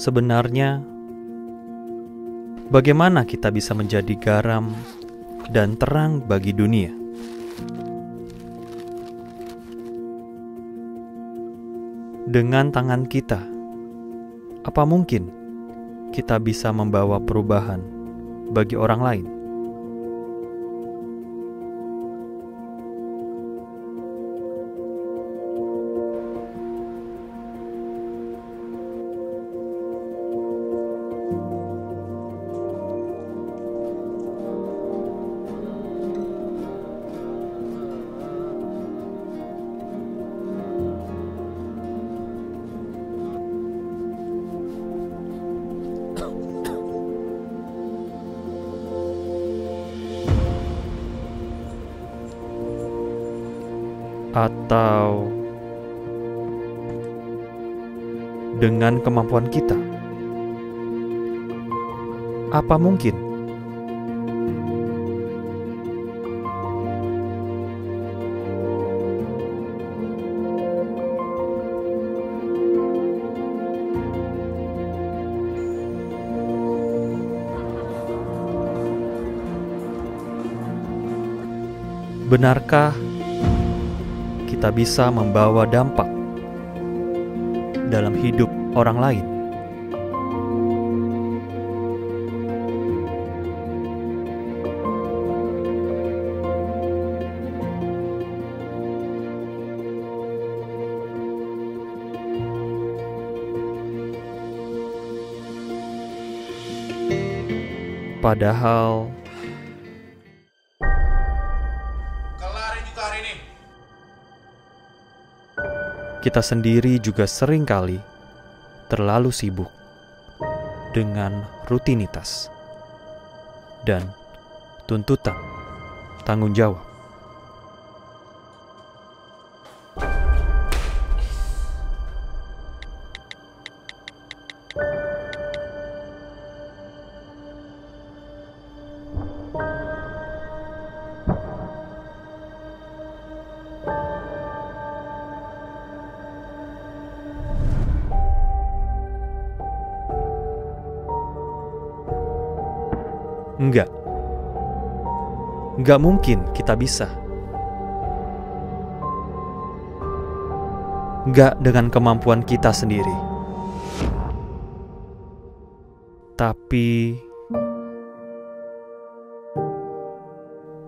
Sebenarnya, bagaimana kita bisa menjadi garam dan terang bagi dunia? Dengan tangan kita, apa mungkin kita bisa membawa perubahan bagi orang lain? Atau dengan kemampuan kita? Apa mungkin benarkah kita bisa membawa dampak dalam hidup orang lain? Padahal kita sendiri juga sering kali terlalu sibuk dengan rutinitas dan tuntutan tanggung jawab. Enggak. Enggak mungkin kita bisa. Enggak dengan kemampuan kita sendiri. Tapi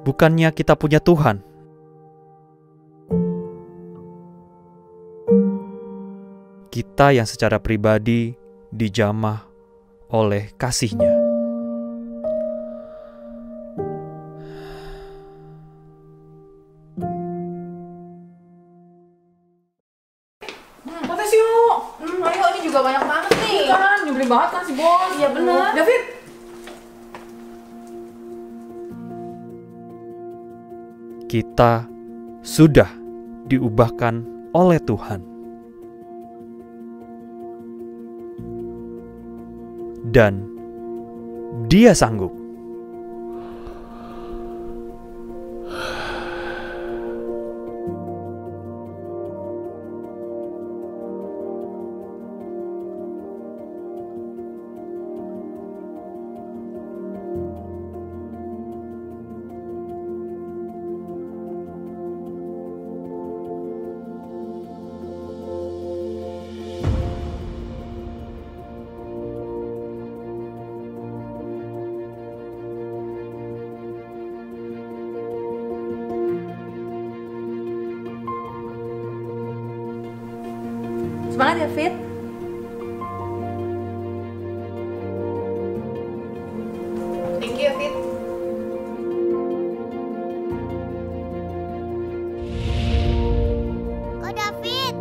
bukannya kita punya Tuhan? Kita yang secara pribadi dijamah oleh kasihnya. Juga banyak banget nih. Iya kan, nyebelin banget kan si bos. Iya, bener. David, kita sudah diubahkan oleh Tuhan. Dan Dia sanggup Semangat ya, Fit. Thank you, Fit. David,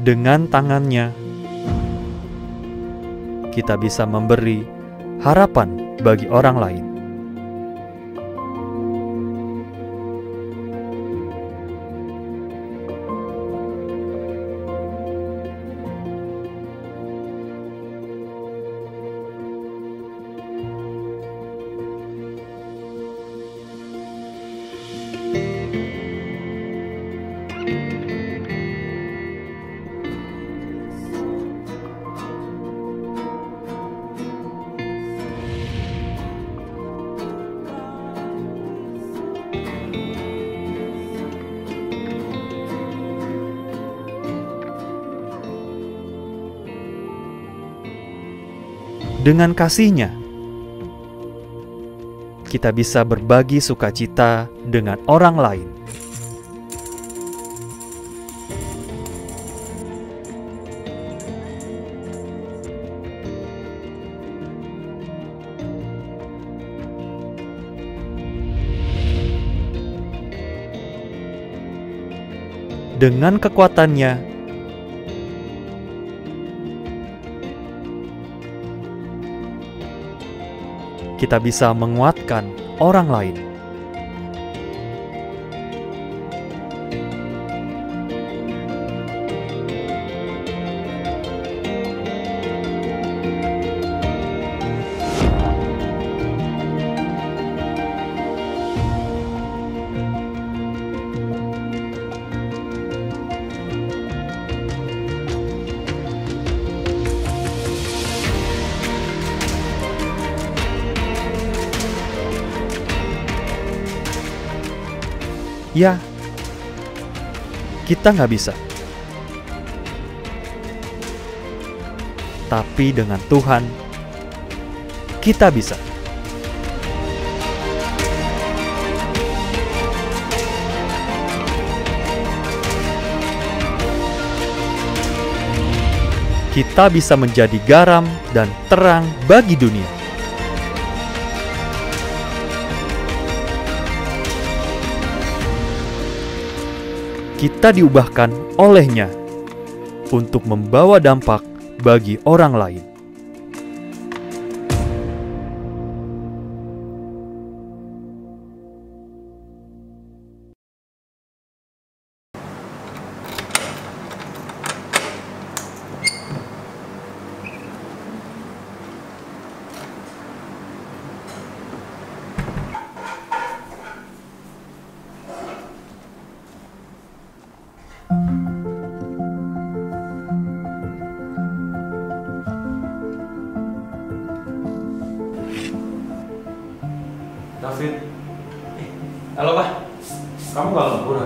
dengan tangannya. Kita bisa memberi harapan bagi orang lain. Dengan kasihnya, kita bisa berbagi sukacita dengan orang lain. Dengan kekuatannya, kita bisa menguatkan orang lain. Ya, kita nggak bisa. Tapi dengan Tuhan, kita bisa. Kita bisa menjadi garam dan terang bagi dunia. Kita diubahkan olehnya untuk membawa dampak bagi orang lain.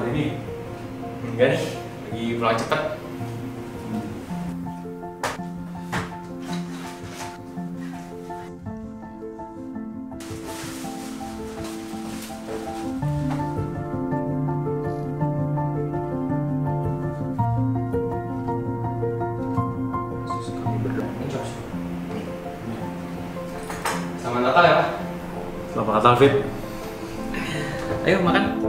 Hari ini? Enggak nih, lagi pulang cepet. Selamat Natal ya, Pak. Selamat Natal, Fit. Ayo makan.